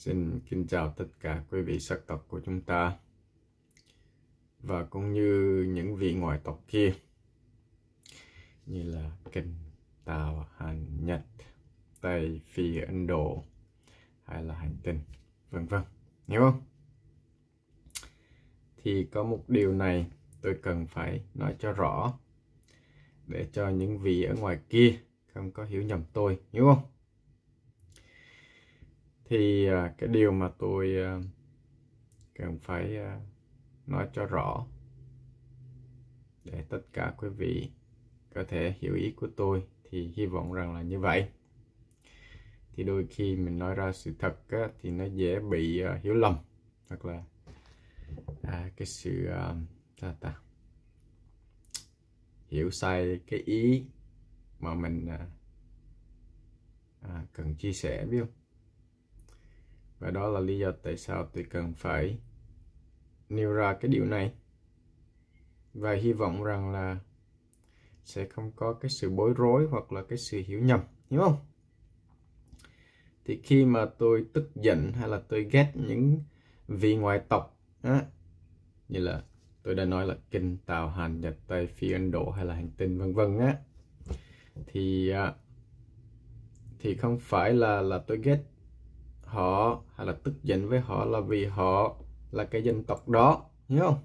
Xin kính chào tất cả quý vị sắc tộc của chúng ta và cũng như những vị ngoại tộc kia như là Kinh, Tàu, Hàn, Nhật, Tây, Phi, Ấn Độ hay là hành tinh, vân vân. Hiểu không? Thì có một điều này tôi cần phải nói cho rõ để cho những vị ở ngoài kia không có hiểu nhầm tôi, hiểu không? Thì à, cái điều mà tôi à, cần phải à, nói cho rõ để tất cả quý vị có thể hiểu ý của tôi thì hy vọng rằng là như vậy. Thì đôi khi mình nói ra sự thật á, thì nó dễ bị uh, hiểu lầm hoặc là à, cái sự uh, ta ta? Hiểu sai cái ý mà mình uh, à, cần chia sẻ biết không? Và đó là lý do tại sao tôi cần phải nêu ra cái điều này. Và hy vọng rằng là sẽ không có cái sự bối rối hoặc là cái sự hiểu nhầm hiểu không? Thì khi mà tôi tức giận hay là tôi ghét những vị ngoại tộc á, như là tôi đã nói là kinh tàu hàn nhật tây phi ấn độ hay là hành tinh vân vân á thì à, thì không phải là là tôi ghét họ hay là tức giận với họ là vì họ là cái dân tộc đó. Hiểu không?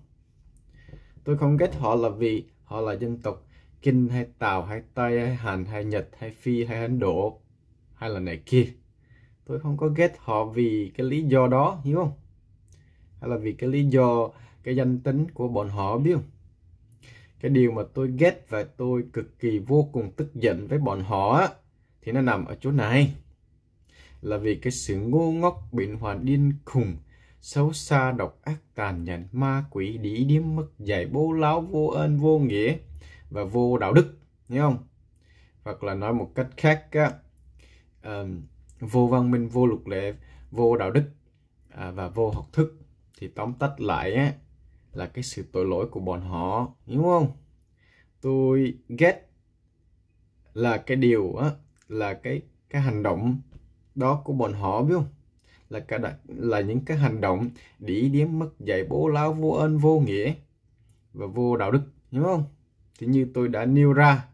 Tôi không ghét họ là vì họ là dân tộc kinh hay tàu hay tây hay hàn hay nhật hay phi hay ấn độ hay là này kia. Tôi không có ghét họ vì cái lý do đó, hiểu không? Hay là vì cái lý do, cái danh tính của bọn họ, biết không? Cái điều mà tôi ghét và tôi cực kỳ vô cùng tức giận với bọn họ thì nó nằm ở chỗ này là vì cái sự ngu ngốc bệnh hoàn điên khùng xấu xa độc ác tàn nhẫn ma quỷ đĩ điếm mất dạy bố láo vô ơn vô nghĩa và vô đạo đức. Hiểu không? Hoặc là nói một cách khác á, um, vô văn minh vô luật lệ vô đạo đức à, và vô học thức. Thì tóm tắt lại á, là cái sự tội lỗi của bọn họ hiểu không? Tôi ghét là cái điều á, là cái cái hành động đó của bọn họ, biết không? Là cả đặt là những cái hành động đĩ điếm mất dạy bố láo vô ơn vô nghĩa và vô đạo đức, hiểu không? Thì như tôi đã nêu ra.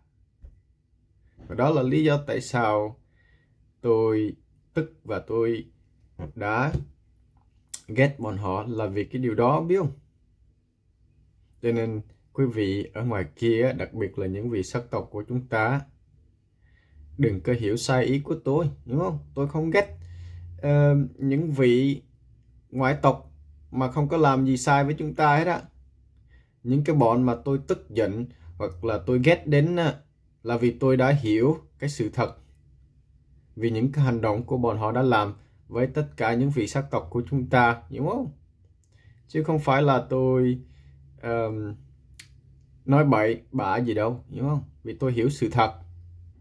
Và đó là lý do tại sao tôi tức và tôi đã ghét bọn họ, là vì cái điều đó, biết không? Cho nên quý vị ở ngoài kia, đặc biệt là những vị sắc tộc của chúng ta đừng có hiểu sai ý của tôi đúng không? Tôi không ghét uh, những vị ngoại tộc mà không có làm gì sai với chúng ta hết á. Những cái bọn mà tôi tức giận hoặc là tôi ghét đến là vì tôi đã hiểu cái sự thật. Vì những cái hành động của bọn họ đã làm với tất cả những vị sắc tộc của chúng ta đúng không? Chứ không phải là tôi um, nói bậy bạ gì đâu đúng không? Vì tôi hiểu sự thật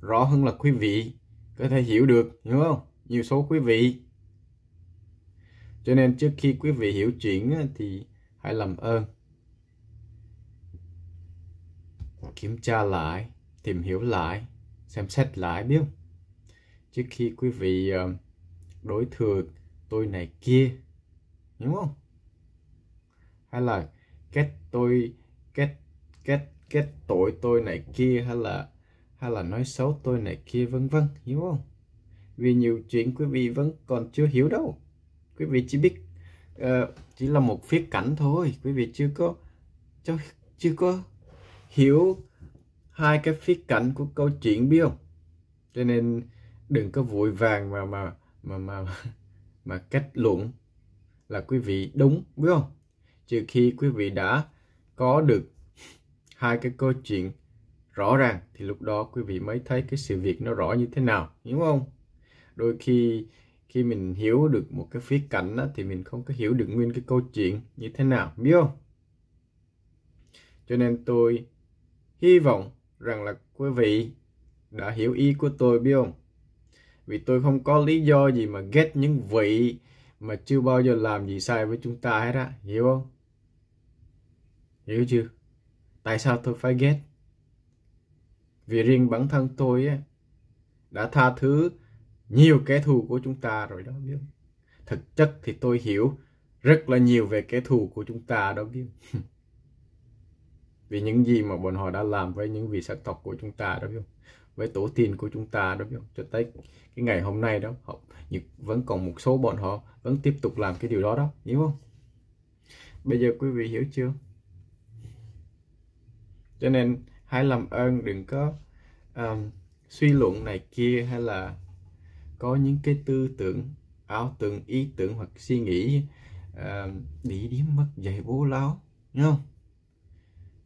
rõ hơn là quý vị, có thể hiểu được, hiểu không? Nhiều số quý vị. Cho nên trước khi quý vị hiểu chuyện thì hãy làm ơn. Kiểm tra lại, tìm hiểu lại, xem xét lại, biết không? Trước khi quý vị ờ, đối thừa tôi này kia đúng không? Hay là kết tôi, kết kết kết tội tôi này kia, hay là hay là nói xấu tôi này kia vân vân hiểu không? Vì nhiều chuyện quý vị vẫn còn chưa hiểu đâu. Quý vị chỉ biết uh, chỉ là một phía cảnh thôi. Quý vị chưa có chưa chưa có hiểu hai cái phía cảnh của câu chuyện biết không? Cho nên đừng có vội vàng mà mà mà mà mà kết luận là quý vị đúng biết không? Trừ khi quý vị đã có được hai cái câu chuyện rõ ràng thì lúc đó quý vị mới thấy cái sự việc nó rõ như thế nào hiểu không? Đôi khi khi mình hiểu được một cái phía cạnh đó, thì mình không có hiểu được nguyên cái câu chuyện như thế nào biết không? Cho nên tôi hy vọng rằng là quý vị đã hiểu ý của tôi biết không? Vì tôi không có lý do gì mà ghét những vị mà chưa bao giờ làm gì sai với chúng ta hết á hiểu không? Hiểu chưa? Tại sao tôi phải ghét? Vì riêng bản thân tôi á, đã tha thứ nhiều kẻ thù của chúng ta rồi đó biết thực chất thì tôi hiểu rất là nhiều về kẻ thù của chúng ta đó biết vì những gì mà bọn họ đã làm với những vị sắc tộc của chúng ta đó biết với tổ tiên của chúng ta đó biết cho tới cái ngày hôm nay đó họ vẫn còn một số bọn họ vẫn tiếp tục làm cái điều đó đó hiểu không? Bây giờ quý vị hiểu chưa? Cho nên hãy làm ơn đừng có um, suy luận này kia hay là có những cái tư tưởng ảo tưởng ý tưởng hoặc suy nghĩ um, uh, đi điếm mất dạy bố láo nhá không?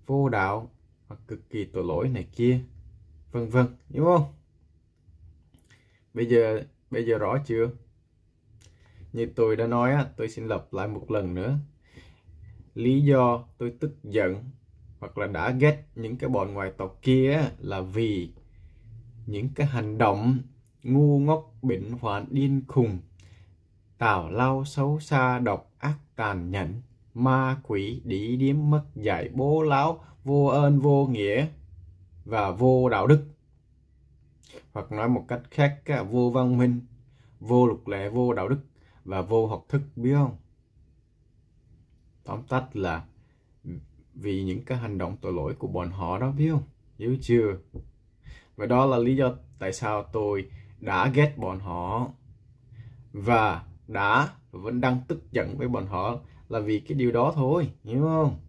Vô đạo hoặc cực kỳ tội lỗi này kia vân vân hiểu không? Bây giờ bây giờ rõ chưa? Như tôi đã nói tôi xin lặp lại một lần nữa. Lý do tôi tức giận hoặc là đã ghét những cái bọn ngoài tộc kia là vì những cái hành động ngu ngốc, bệnh hoạn, điên khùng, tào lao, xấu xa, độc ác, tàn nhẫn, ma quỷ, đĩ điếm, mất dạy, bố láo, vô ơn, vô nghĩa và vô đạo đức. Hoặc nói một cách khác vô văn minh, vô luật lệ, vô đạo đức và vô học thức, biết không? Tóm tắt là vì những cái hành động tội lỗi của bọn họ đó, biết không? Hiểu chưa? Và đó là lý do tại sao tôi đã ghét bọn họ. Và đã và vẫn đang tức giận với bọn họ là vì cái điều đó thôi, hiểu không?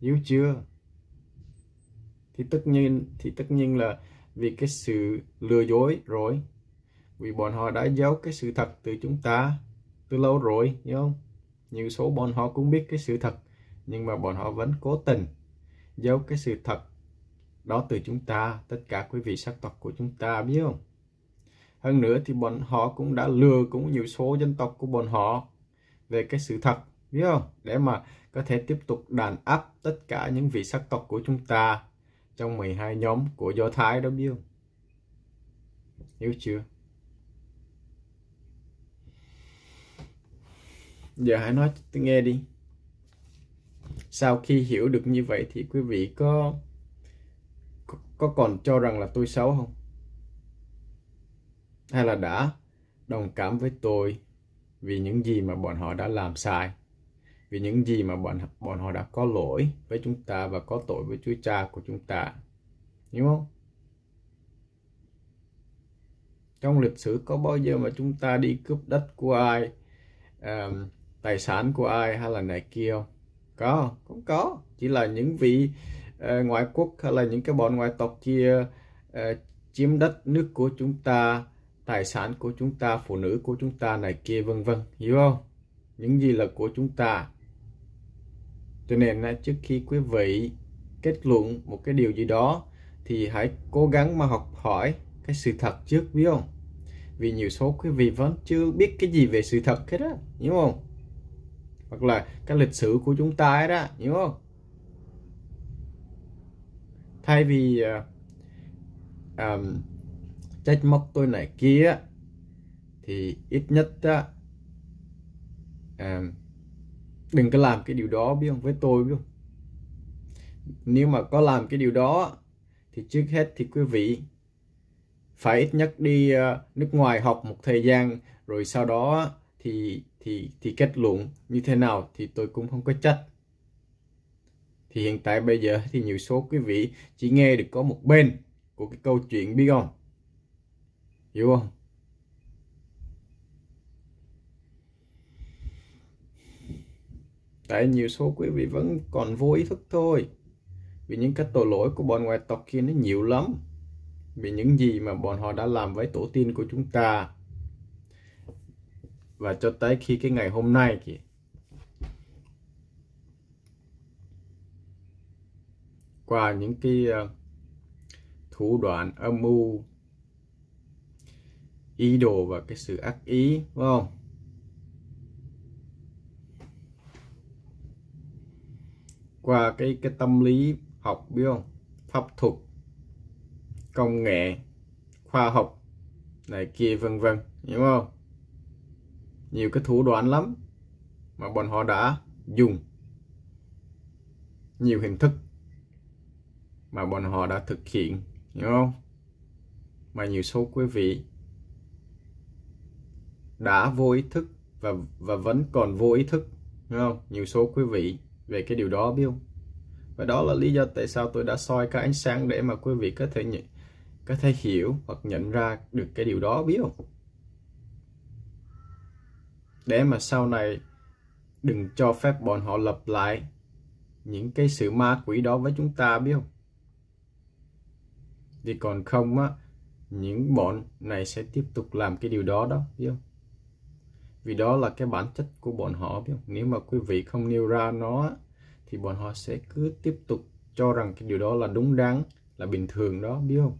Hiểu chưa? Thì tất nhiên, thì tất nhiên là vì cái sự lừa dối rồi. Vì bọn họ đã giấu cái sự thật từ chúng ta từ lâu rồi, hiểu không? Nhiều số bọn họ cũng biết cái sự thật nhưng mà bọn họ vẫn cố tình giấu cái sự thật đó từ chúng ta, tất cả quý vị sắc tộc của chúng ta, biết không? Hơn nữa thì bọn họ cũng đã lừa cũng nhiều số dân tộc của bọn họ về cái sự thật, biết không? Để mà có thể tiếp tục đàn áp tất cả những vị sắc tộc của chúng ta trong 12 nhóm của Do Thái đó, biết không? Hiểu chưa? Giờ hãy nói, tôi nghe đi sau khi hiểu được như vậy thì quý vị có có, còn cho rằng là tôi xấu không? Hay là đã đồng cảm với tôi vì những gì mà bọn họ đã làm sai? Vì những gì mà bọn bọn họ đã có lỗi với chúng ta và có tội với Chúa Cha của chúng ta? Hiểu không? Trong lịch sử có bao giờ mà chúng ta đi cướp đất của ai um, tài sản của ai hay là này kia không? Có cũng có. Chỉ là những vị uh, ngoại quốc hay là những cái bọn ngoại tộc kia uh, chiếm đất nước của chúng ta tài sản của chúng ta phụ nữ của chúng ta này kia vân vân. Hiểu không? Những gì là của chúng ta. Cho nên trước khi quý vị kết luận một cái điều gì đó thì hãy cố gắng mà học hỏi cái sự thật trước biết không? Vì nhiều số quý vị vẫn chưa biết cái gì về sự thật hết á hiểu không? Hoặc là cái lịch sử của chúng ta ấy đó hiểu không? Thay vì uh, um, trách móc tôi này kia thì ít nhất á um, đừng có làm cái điều đó biết không? Với tôi biết không? Nếu mà có làm cái điều đó thì trước hết thì quý vị phải ít nhất đi uh, nước ngoài học một thời gian rồi sau đó thì thì thì kết luận như thế nào thì tôi cũng không có trách. Thì hiện tại bây giờ thì nhiều số quý vị chỉ nghe được có một bên của cái câu chuyện biết không? Hiểu không? Tại nhiều số quý vị vẫn còn vô ý thức thôi. Vì những cái tội lỗi của bọn ngoại tộc kia nó nhiều lắm. Vì những gì mà bọn họ đã làm với tổ tiên của chúng ta và cho tới khi cái ngày hôm nay kìa. Qua những cái ờ, thủ đoạn âm mưu ý đồ và cái sự ác ý đúng không? Qua cái cái tâm lý học, biết không? Pháp thuật, công nghệ, khoa học, này kia, vân vân, hiểu không? Nhiều cái thủ đoạn lắm mà bọn họ đã dùng. Nhiều hình thức mà bọn họ đã thực hiện, hiểu không? Mà nhiều số quý vị đã vô ý thức và và vẫn còn vô ý thức đúng không? Nhiều số quý vị về cái điều đó biết không? Và đó là lý do tại sao tôi đã soi cái ánh sáng để mà quý vị có thể nhận, có thể hiểu hoặc nhận ra được cái điều đó biết không? Để mà sau này đừng cho phép bọn họ lập lại những cái sự ma quỷ đó với chúng ta, biết không? Vì còn không á, những bọn này sẽ tiếp tục làm cái điều đó đó, biết không? Vì đó là cái bản chất của bọn họ, biết không? Nếu mà quý vị không nêu ra nó thì bọn họ sẽ cứ tiếp tục cho rằng cái điều đó là đúng đắn, là bình thường đó, biết không?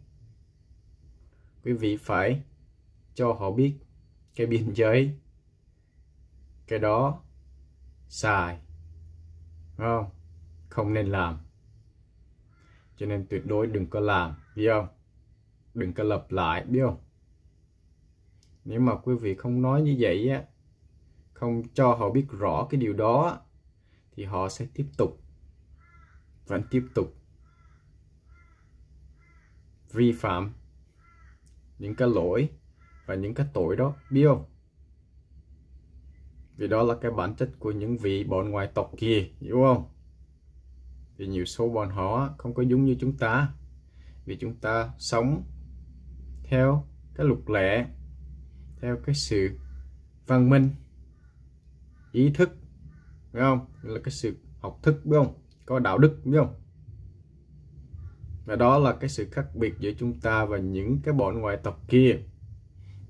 Quý vị phải cho họ biết cái biên giới cái đó sai. Không? Không nên làm. Cho nên tuyệt đối đừng có làm, biết không? Đừng có lập lại, biết không? Nếu mà quý vị không nói như vậy á, không cho họ biết rõ cái điều đó thì họ sẽ tiếp tục, vẫn tiếp tục vi phạm những cái lỗi và những cái tội đó, biết không? Vì đó là cái bản chất của những vị bọn ngoại tộc kia, hiểu không? Vì nhiều số bọn họ không có giống như chúng ta. Vì chúng ta sống theo cái luật lệ, theo cái sự văn minh, ý thức phải không? Là cái sự học thức, biết không? Có đạo đức, biết không? Và đó là cái sự khác biệt giữa chúng ta và những cái bọn ngoại tộc kia.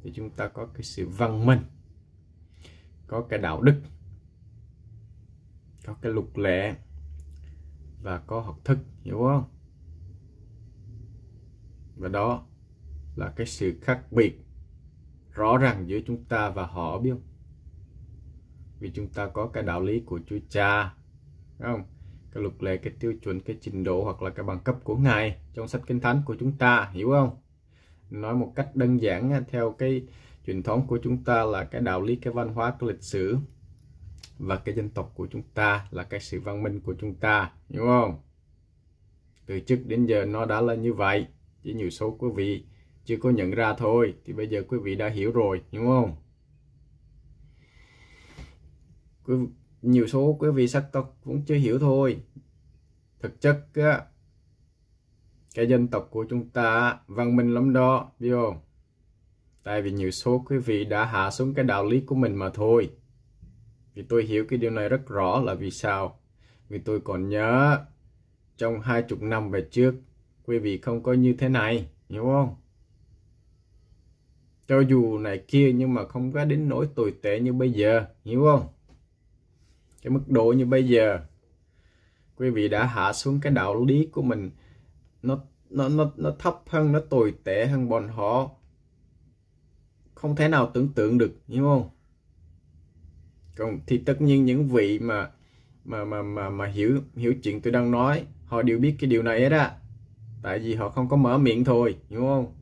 Thì chúng ta có cái sự văn minh có cái đạo đức, có cái luật lệ và có học thức, hiểu không? Và đó là cái sự khác biệt rõ ràng giữa chúng ta và họ, biết không? Vì chúng ta có cái đạo lý của Chúa Cha không? Cái luật lệ, cái tiêu chuẩn, cái trình độ hoặc là cái bằng cấp của ngài trong sách kinh thánh của chúng ta, hiểu không? Nói một cách đơn giản theo cái truyền thống của chúng ta là cái đạo lý cái văn hóa cái lịch sử và cái dân tộc của chúng ta là cái sự văn minh của chúng ta đúng không? Từ trước đến giờ nó đã là như vậy chỉ nhiều số quý vị chưa có nhận ra thôi thì bây giờ quý vị đã hiểu rồi đúng không? Quý, nhiều số quý vị sắc tộc cũng chưa hiểu thôi. Thực chất cái dân tộc của chúng ta văn minh lắm đó biết không? Tại vì nhiều số quý vị đã hạ xuống cái đạo lý của mình mà thôi. Vì tôi hiểu cái điều này rất rõ là vì sao. Vì tôi còn nhớ, trong hai chục năm về trước, quý vị không có như thế này, hiểu không? Cho dù này kia nhưng mà không có đến nỗi tồi tệ như bây giờ, hiểu không? Cái mức độ như bây giờ, quý vị đã hạ xuống cái đạo lý của mình, nó nó nó nó thấp hơn, nó tồi tệ hơn bọn họ không thể nào tưởng tượng được hiểu không? Còn thì tất nhiên những vị mà mà mà mà mà hiểu hiểu chuyện tôi đang nói họ đều biết cái điều này hết á. Tại vì họ không có mở miệng thôi hiểu không?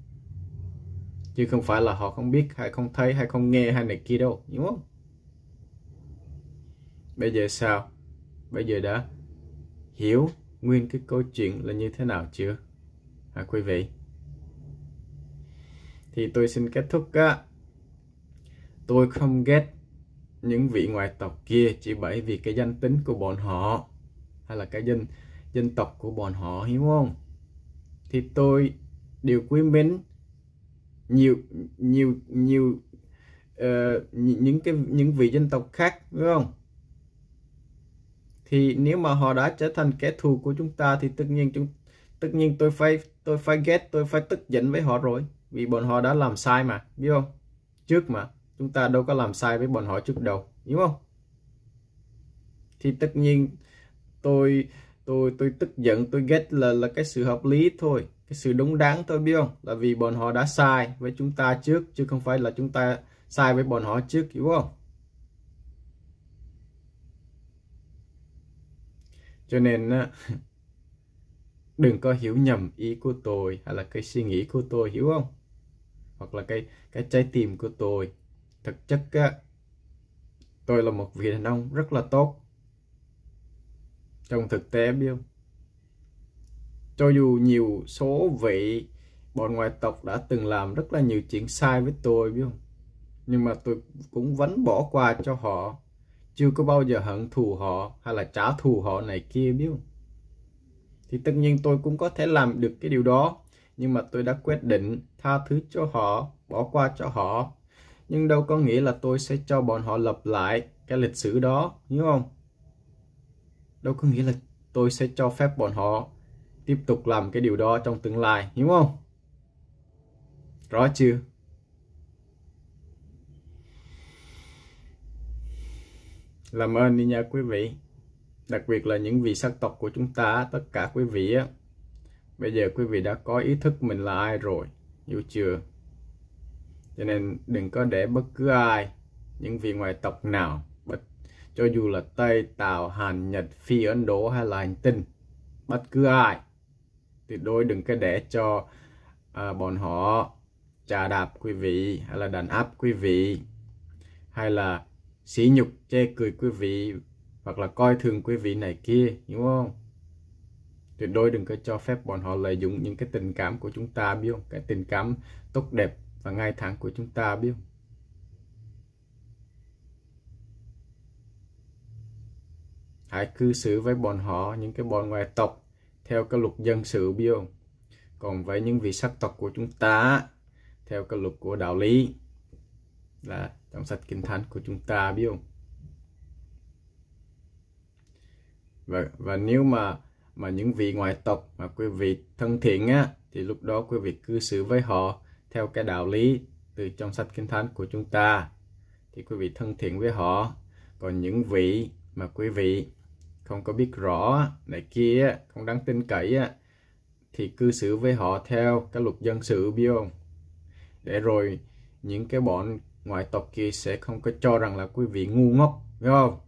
Chứ không phải là họ không biết hay không thấy hay không nghe hay này kia đâu hiểu không? Bây giờ sao? Bây giờ đã hiểu nguyên cái câu chuyện là như thế nào chưa? À, quý vị? Thì tôi xin kết thúc á. Tôi không ghét những vị ngoại tộc kia chỉ bởi vì cái danh tính của bọn họ hay là cái dân dân tộc của bọn họ hiểu không? Thì tôi đều quý mến nhiều nhiều nhiều uh, những cái những vị dân tộc khác đúng không? Thì nếu mà họ đã trở thành kẻ thù của chúng ta thì tất nhiên chúng tất nhiên tôi phải tôi phải ghét tôi phải tức giận với họ rồi vì bọn họ đã làm sai mà, biết không? Trước mà, chúng ta đâu có làm sai với bọn họ trước đầu hiểu không? Thì tất nhiên, tôi tôi tôi tức giận, tôi ghét là là cái sự hợp lý thôi, cái sự đúng đắn thôi, biết không? Là vì bọn họ đã sai với chúng ta trước, chứ không phải là chúng ta sai với bọn họ trước, hiểu không? Cho nên đừng có hiểu nhầm ý của tôi hay là cái suy nghĩ của tôi, hiểu không? Hoặc là cái cái trái tim của tôi. Thực chất á, tôi là một vị đàn ông rất là tốt. Trong thực tế biết không? Cho dù nhiều số vị bọn ngoại tộc đã từng làm rất là nhiều chuyện sai với tôi biết không? Nhưng mà tôi cũng vẫn bỏ qua cho họ. Chưa có bao giờ hận thù họ hay là trả thù họ này kia biết không? Thì tất nhiên tôi cũng có thể làm được cái điều đó nhưng mà tôi đã quyết định tha thứ cho họ, bỏ qua cho họ. Nhưng đâu có nghĩa là tôi sẽ cho bọn họ lập lại cái lịch sử đó, hiểu không? Đâu có nghĩa là tôi sẽ cho phép bọn họ tiếp tục làm cái điều đó trong tương lai, hiểu không? Rõ chưa? Làm ơn đi nha quý vị. Đặc biệt là những vị sắc tộc của chúng ta, tất cả quý vị á bây giờ quý vị đã có ý thức mình là ai rồi hiểu chưa? Cho nên đừng có để bất cứ ai những vị ngoại tộc nào bất cho dù là tây tàu hàn nhật phi ấn độ hay là hành tinh bất cứ ai tuyệt đối đừng có để cho à, bọn họ trà đạp quý vị hay là đàn áp quý vị hay là sỉ nhục chê cười quý vị hoặc là coi thường quý vị này kia đúng không? Tuyệt đối đừng có cho phép bọn họ lợi dụng những cái tình cảm của chúng ta, biết không? Cái tình cảm tốt đẹp và ngay thẳng của chúng ta, biết không? Hãy cư xử với bọn họ, những cái bọn ngoại tộc, theo cái luật dân sự, biết không? Còn với những vị sắc tộc của chúng ta, theo cái luật của đạo lý, là trong sách kinh thánh của chúng ta, biết không? Và và nếu mà mà những vị ngoại tộc mà quý vị thân thiện á, thì lúc đó quý vị cư xử với họ theo cái đạo lý từ trong sách kinh thánh của chúng ta. Thì quý vị thân thiện với họ. Còn những vị mà quý vị không có biết rõ này kia, không đáng tin cậy á, thì cư xử với họ theo cái luật dân sự, biết không? Để rồi những cái bọn ngoại tộc kia sẽ không có cho rằng là quý vị ngu ngốc, biết không?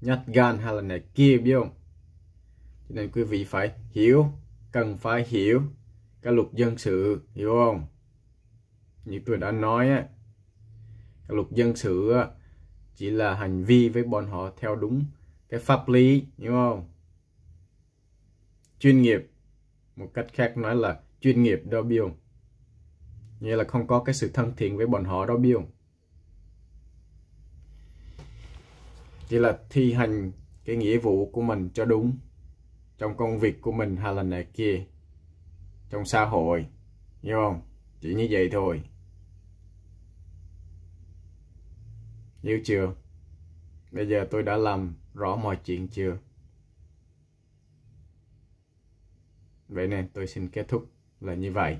Nhát gan hay là này kia, biết không? Cho nên quý vị phải hiểu cần phải hiểu cái luật dân sự hiểu không? Như tôi đã nói á cái luật dân sự á, chỉ là hành vi với bọn họ theo đúng cái pháp lý hiểu không? Chuyên nghiệp một cách khác nói là chuyên nghiệp đó biết nghĩa là không có cái sự thân thiện với bọn họ đó biết chỉ là thi hành cái nghĩa vụ của mình cho đúng trong công việc của mình hay là này kia. Trong xã hội, hiểu không? Chỉ như vậy thôi. Hiểu chưa? Bây giờ tôi đã làm rõ mọi chuyện chưa? Vậy nên tôi xin kết thúc là như vậy.